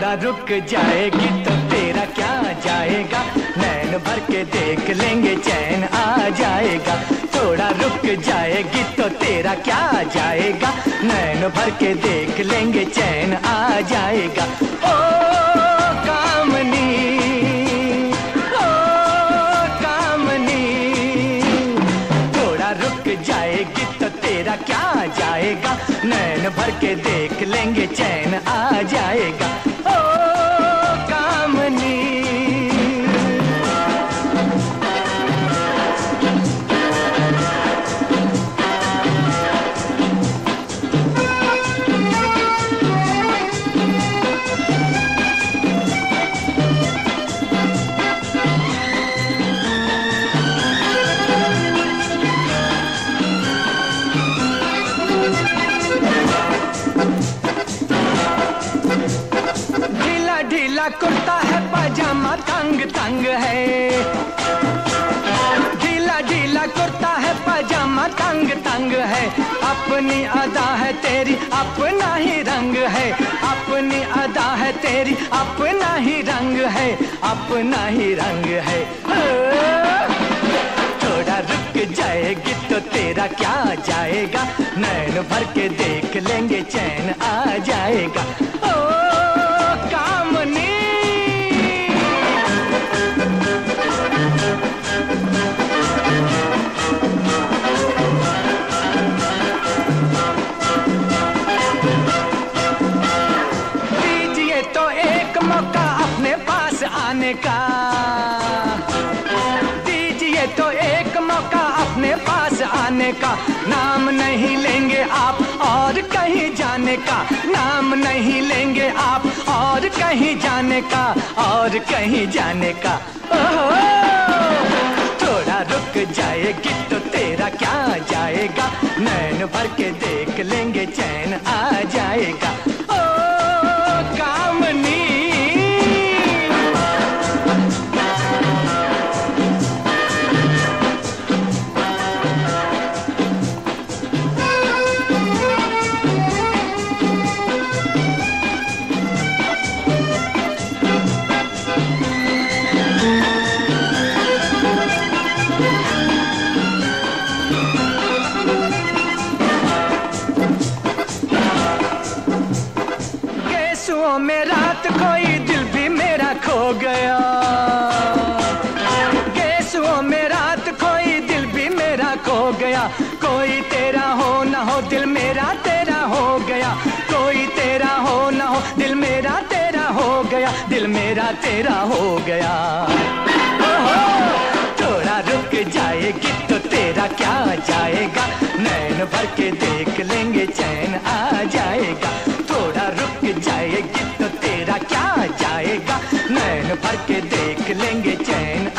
थोड़ा रुक जाएगी तो तेरा क्या जाएगा? नैन भर के देख लेंगे, चैन आ जाएगा। थोड़ा रुक जाएगी तो तेरा क्या जाएगा? नैन भर के देख लेंगे, चैन आ जाएगा। ओ कामनी ओ कामनी। थोड़ा रुक जाएगी तो तेरा क्या जाएगा? नैन भर के देख लेंगे, चैन कुर्ता है पजामा तंग तंग है। ढीला ढीला कुर्ता है पजामा तंग तंग है। अपनी अदा है तेरी, अपना ही रंग है। अपनी अदा है तेरी, अपना ही रंग है। अपना ही रंग है। थोड़ा रुक जाएगी तो तेरा क्या जाएगा? नैन भर के देख मौका अपने पास आने का। दीजिए तो एक मौका अपने पास आने का। नाम नहीं लेंगे आप और कहीं जाने का। नाम नहीं लेंगे आप और कहीं जाने का। और कहीं जाने का। थोड़ा रुक जाएगी तो तेरा क्या जाएगा? नैन भर के देख लेंगे, चैन आ जाएगा। गेसुओं में रात कोई दिल भी मेरा खो गया। गेसुओं में रात कोई दिल भी मेरा खो गया। कोई तेरा हो ना हो दिल मेरा तेरा हो गया। कोई तेरा हो ना हो दिल मेरा तेरा हो गया। दिल मेरा तेरा हो गया। थोड़ा रुक जाएगी तो तेरा क्या जाएगा? नैन भर के again.